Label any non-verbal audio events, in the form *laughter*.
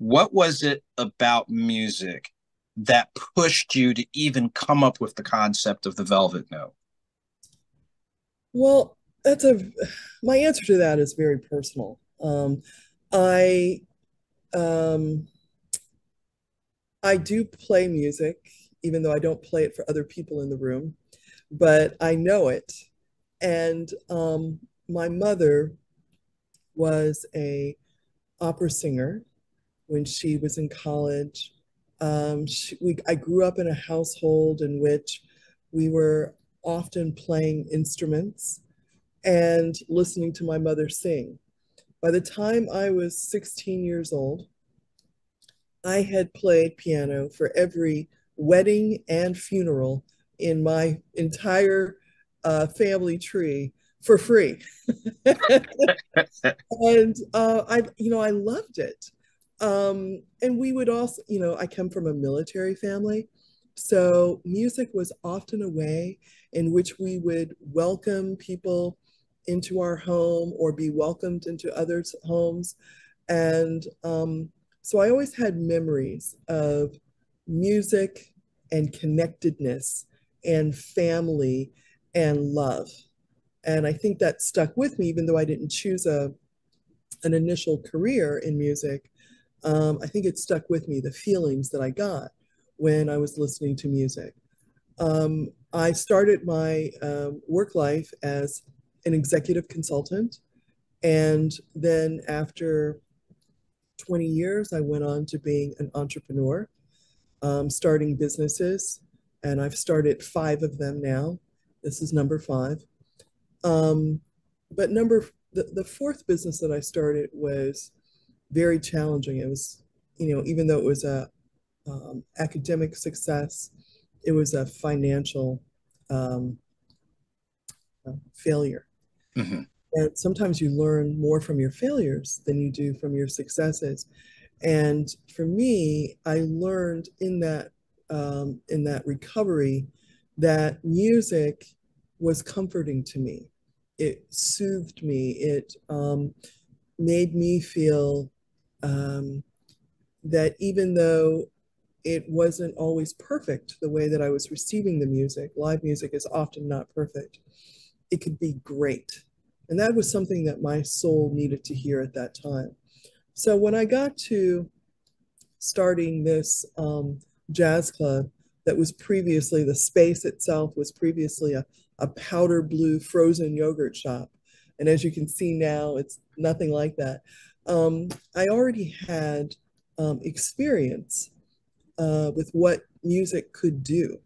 what was it about music that pushed you to even come up with the concept of the velvet note? Well, that's a my answer to that is very personal. Um, I um, I do play music, even though I don't play it for other people in the room, but I know it. And um, my mother was a opera singer when she was in college. Um, she, we, I grew up in a household in which we were often playing instruments and listening to my mother sing. By the time I was 16 years old, I had played piano for every wedding and funeral in my entire uh, family tree for free. *laughs* and uh, I, you know, I loved it. Um, and we would also, you know, I come from a military family. So music was often a way in which we would welcome people into our home or be welcomed into others' homes. And um, so I always had memories of music and connectedness and family and love. And I think that stuck with me, even though I didn't choose a, an initial career in music. Um, I think it stuck with me, the feelings that I got when I was listening to music. Um, I started my um, work life as an executive consultant. And then after 20 years, I went on to being an entrepreneur, um, starting businesses. And I've started five of them now. This is number five. Um, but number the, the fourth business that I started was very challenging. It was, you know, even though it was a um, academic success, it was a financial um, uh, failure. Mm-hmm. And sometimes you learn more from your failures than you do from your successes. And for me, I learned in that um, in that recovery that music was comforting to me. It soothed me. It um, made me feel um, that even though it wasn't always perfect the way that I was receiving the music, live music is often not perfect it could be great. And that was something that my soul needed to hear at that time. So when I got to starting this um, jazz club that was previously, the space itself was previously a, a powder blue frozen yogurt shop. And as you can see now, it's nothing like that. Um, I already had um, experience uh, with what music could do